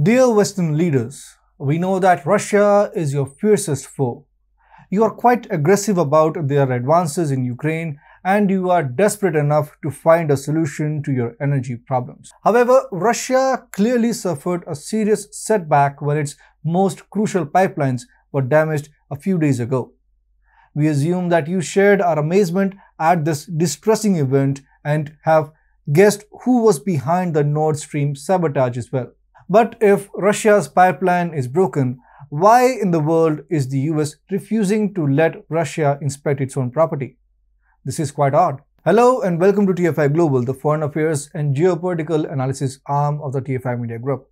Dear Western leaders, we know that Russia is your fiercest foe. You are quite aggressive about their advances in Ukraine and you are desperate enough to find a solution to your energy problems. However, Russia clearly suffered a serious setback when its most crucial pipelines were damaged a few days ago. We assume that you shared our amazement at this distressing event and have guessed who was behind the Nord Stream sabotage as well. But if Russia's pipeline is broken, why in the world is the US refusing to let Russia inspect its own property? This is quite odd. Hello and welcome to TFI Global, the foreign affairs and geopolitical analysis arm of the TFI Media Group.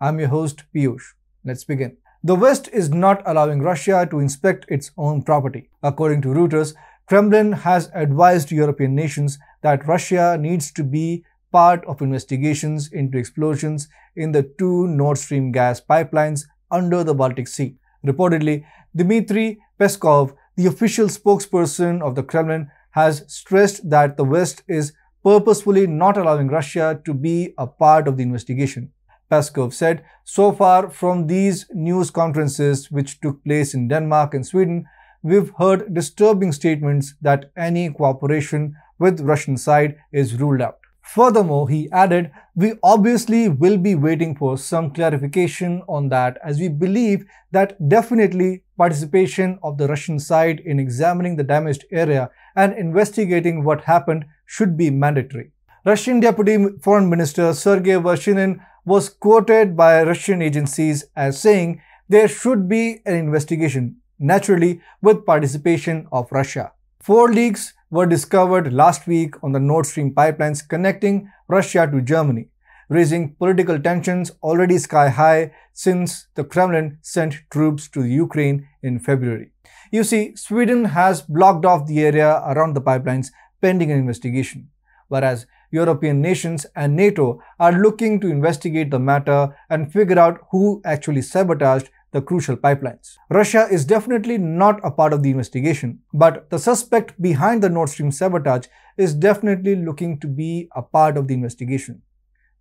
I'm your host Piyush. Let's begin. The West is not allowing Russia to inspect its own property. According to Reuters, Kremlin has advised European nations that Russia needs to be part of investigations into explosions in the two Nord Stream gas pipelines under the Baltic Sea. Reportedly, Dmitry Peskov, the official spokesperson of the Kremlin, has stressed that the West is purposefully not allowing Russia to be a part of the investigation. Peskov said, so far from these news conferences which took place in Denmark and Sweden, we've heard disturbing statements that any cooperation with Russian side is ruled out. Furthermore, he added, we obviously will be waiting for some clarification on that as we believe that definitely participation of the Russian side in examining the damaged area and investigating what happened should be mandatory. Russian Deputy Foreign Minister Sergei Vershinin was quoted by Russian agencies as saying there should be an investigation, naturally with participation of Russia. Four leaks were discovered last week on the Nord Stream pipelines connecting Russia to Germany, raising political tensions already sky high since the Kremlin sent troops to Ukraine in February. You see, Sweden has blocked off the area around the pipelines pending an investigation, whereas European nations and NATO are looking to investigate the matter and figure out who actually sabotaged the crucial pipelines. Russia is definitely not a part of the investigation, but the suspect behind the Nord Stream sabotage is definitely looking to be a part of the investigation.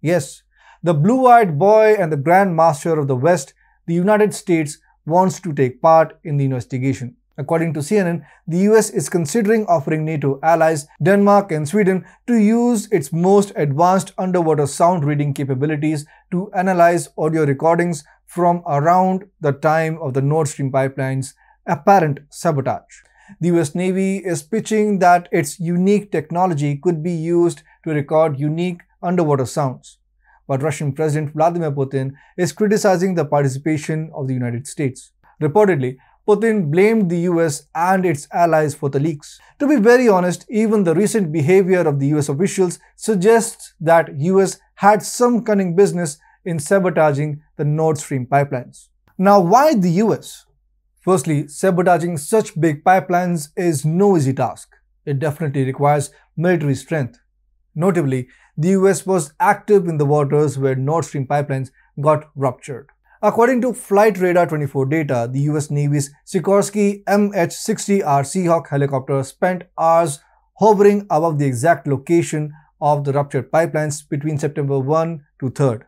Yes, the blue-eyed boy and the Grand Master of the West, the United States, wants to take part in the investigation. According to CNN, the US is considering offering NATO allies Denmark and Sweden to use its most advanced underwater sound reading capabilities to analyze audio recordings from around the time of the Nord Stream pipeline's apparent sabotage. The US Navy is pitching that its unique technology could be used to record unique underwater sounds. But Russian President Vladimir Putin is criticizing the participation of the United States. Reportedly, Putin blamed the US and its allies for the leaks. To be very honest, even the recent behavior of the US officials suggests that US had some cunning business in sabotaging the Nord Stream pipelines. Now, why the US? Firstly, sabotaging such big pipelines is no easy task. It definitely requires military strength. Notably, the US was active in the waters where Nord Stream pipelines got ruptured. According to Flight Radar 24 data, the US Navy's Sikorsky MH-60R Seahawk helicopter spent hours hovering above the exact location of the ruptured pipelines between September 1 to 3rd.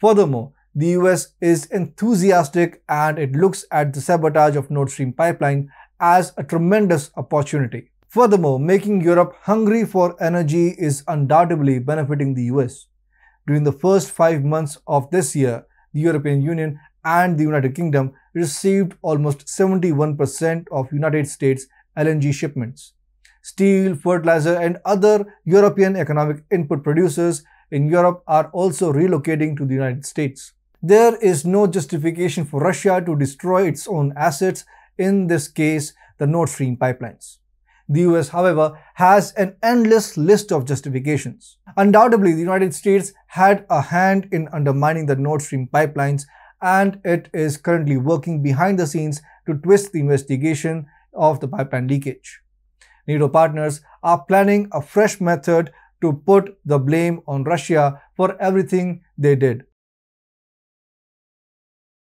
Furthermore, the US is enthusiastic and it looks at the sabotage of Nord Stream pipeline as a tremendous opportunity. Furthermore, making Europe hungry for energy is undoubtedly benefiting the US. During the first five months of this year, the European Union and the United Kingdom received almost 71% of United States LNG shipments. Steel, fertilizer and other European economic input producers in Europe are also relocating to the United States. There is no justification for Russia to destroy its own assets, in this case the Nord Stream pipelines. The US, however, has an endless list of justifications. Undoubtedly, the United States had a hand in undermining the Nord Stream pipelines and it is currently working behind the scenes to twist the investigation of the pipeline leakage. NATO partners are planning a fresh method to put the blame on Russia for everything they did.